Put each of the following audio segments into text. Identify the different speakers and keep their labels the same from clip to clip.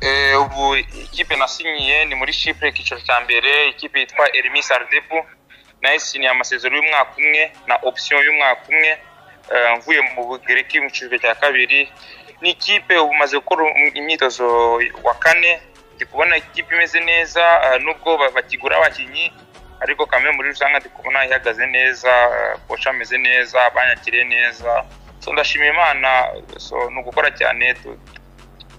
Speaker 1: Eh, ubu ikipe nasinyiye ni muri Chypre icyiciro cya mbere ikipe yitwa Ermi Sardepu nayisinyiye amasezerano y'umwaka umwe na option y'umwaka umwe. Eh, mvuye mu Bugereki mu cyiciro cya kabiri. Ni ikipe ubu maze gukora imyitozo wa kane. Ndi kubona ikipe imeze neza eh, nubwo ba- bakigura abakinnyi ariko kamwe muri rusange ndi kubona ihagaze neza koca ameze neza banyakiriye neza. So ndashima imana ni ugukora cyane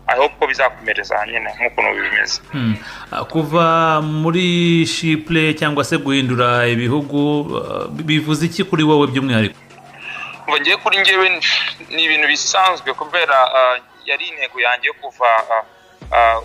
Speaker 1: I hope ko bizakomereza nyine nk'ukuntu bimeze
Speaker 2: Hmm. Ah, kuva muri shipure cyangwa se guhindura ibihugu ah, bivuze iki kuri wowe by'umwihariko
Speaker 1: ngiye kuri njyewe ni ibintu bisanzwe kubera ah, yari intego yanjye yo kuva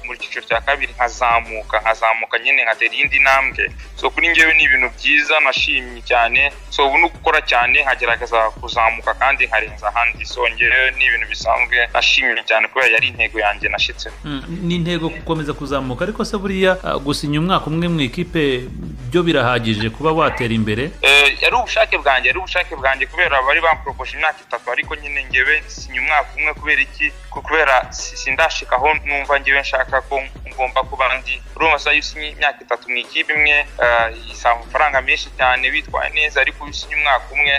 Speaker 1: mu cyiciro cya kabiri nkazamuka nkazamuka nyine nkatera iyindi ntambwe. So kuri njyewe ni ibintu byiza nashimye cyane. So ubu ni ugukora cyane nkagerageza kuzamuka kandi nkarenza ahandi. So njyewe ni ibintu bisanzwe nashimye cyane kubera yari intego yanjye nashyitseho
Speaker 2: Hmm, ni intego gukomeza kuzamuka. Ariko se buriya ah, gusinya umwaka umwe mu ikipe byo birahagije kuba watera imbere?
Speaker 1: Eh, yari ubushake bwanjye yari ubushake bwanjye kubera bari bamporoposhe imyaka itatu. Ariko nyine ngewe sinya umwaka umwe kubera iki? Ku- kubera si- sindashikaho numva ngewe nshaka ko ngomba kuba ndi urumva iyo usinye imyaka itatu mu ikipe imwe eh, isaba amafaranga menshi cyane witwaye neza ariko iyo usinye umwaka umwe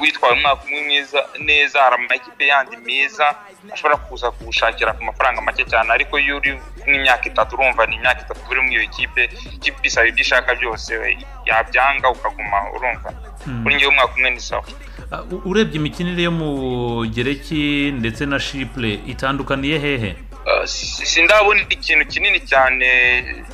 Speaker 1: witwaye umwaka umwe mwiza neza hari amakipe yandi meza ashobora kuza kuwushakira ku mafaranga make cyane ariko iyo uri n'imyaka itatu urumva ni imyaka itatu uri muri iyo kipe ikipe isaba ibyo ishaka byose yabyanga ukaguma urumva. Kuri njyewe umwaka umwe ni sawa.
Speaker 2: Ah, urebye imikinire yo mu gereki ndetse na shipure itandukaniye hehe?
Speaker 1: Sindabona ikintu kinini cyane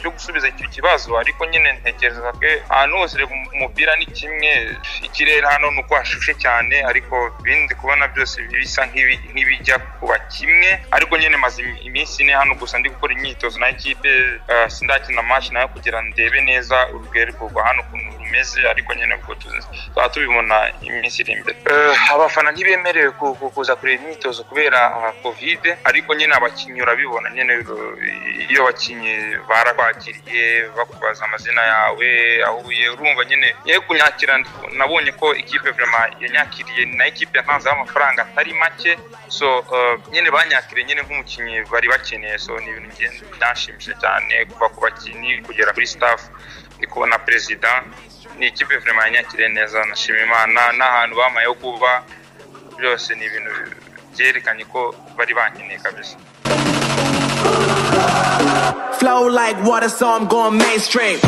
Speaker 1: cyo gusubiza icyo kibazo ariko nyine ntekereza ko ahantu hose umupira ni kimwe ikirere hano ni uko hashushe cyane ariko ibindi kubona byose bisa nk'ibi- nk'ibijya kuba kimwe ariko nyine maze imi- iminsi ine hano gusa ndi gukora imyitozo na ekipe uh, sindakina match na yo kugira ndebe neza urwego rwa hano ukuntu rumeze ariko nyine ubwo tuzaba tubibona iminsi iri imbere. Eh, abafana ntibemerewe ku- ku- kuza kureba imyitozo kubera ah, covid ariko nyine abakinnyi urabibona nyine iyo abakinnyi barakwakiriye bakubaza amazina yawe aho uye urumva nyine yewe kunyakira nabonye ko ikipe vraiment yanyakiriye na ikipe yatanzeho amafaranga atari make. So uh, nyine banyakiriye nyine nk'umukinnyi bari bakeneye so ni ibintu ngenda byanshimishije cyane kuva ku bakinnyi kugera kuri staff ndi kubona perezida ni ikipe vraiment yanyakiriye neza nashima imana n'ahantu bamayeho kuba byose ni ibintu byerekanye ko bari bankeneye kabisa
Speaker 3: Flow like water, so I'm going mainstream.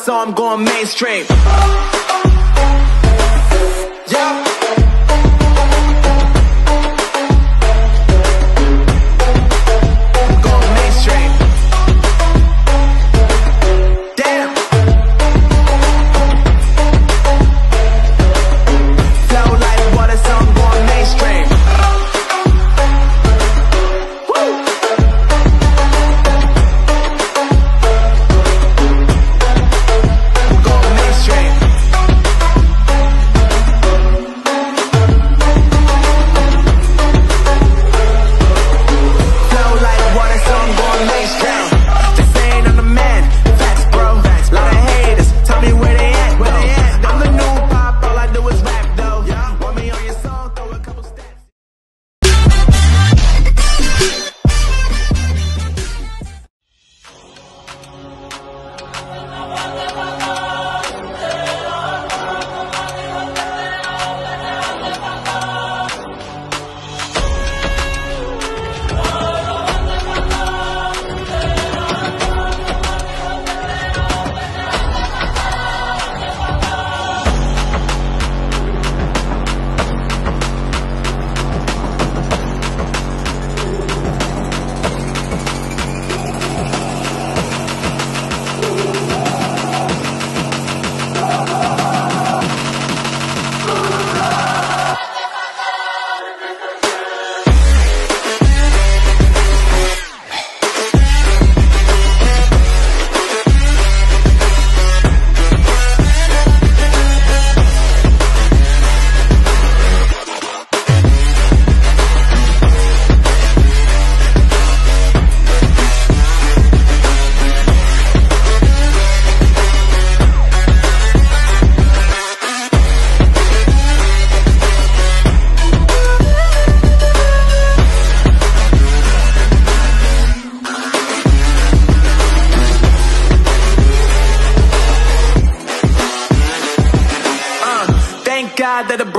Speaker 3: So I'm going mainstream.